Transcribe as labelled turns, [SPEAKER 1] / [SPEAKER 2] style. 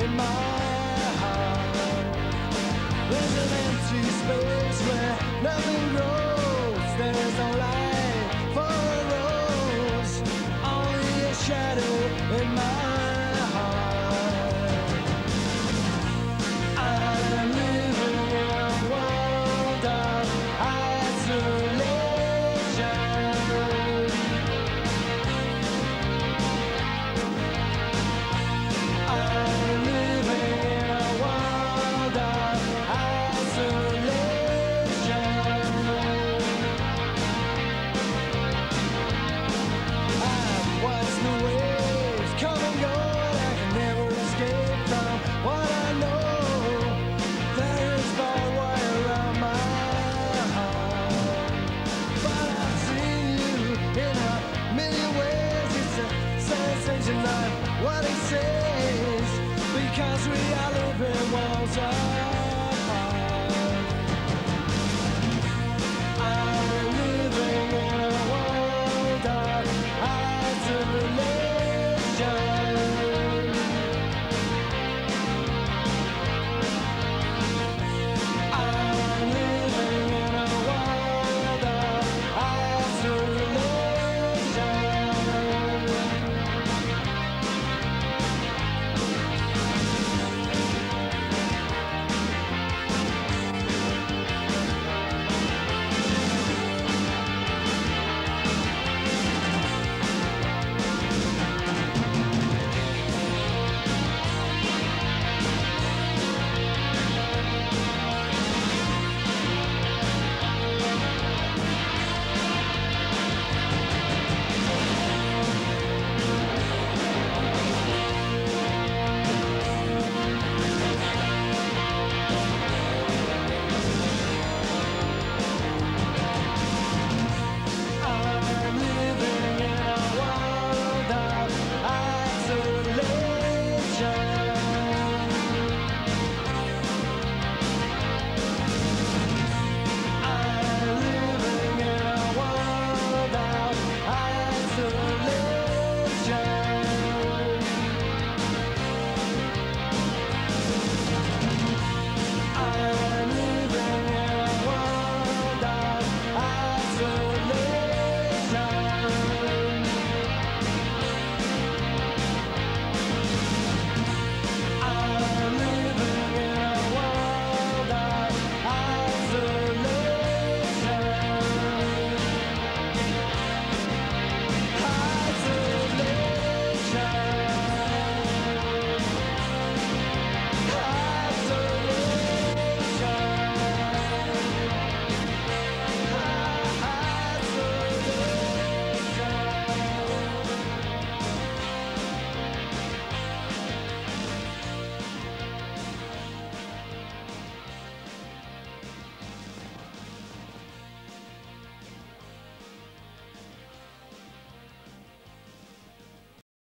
[SPEAKER 1] in my heart. There's an empty space where nothing grows. Cause we are living walls up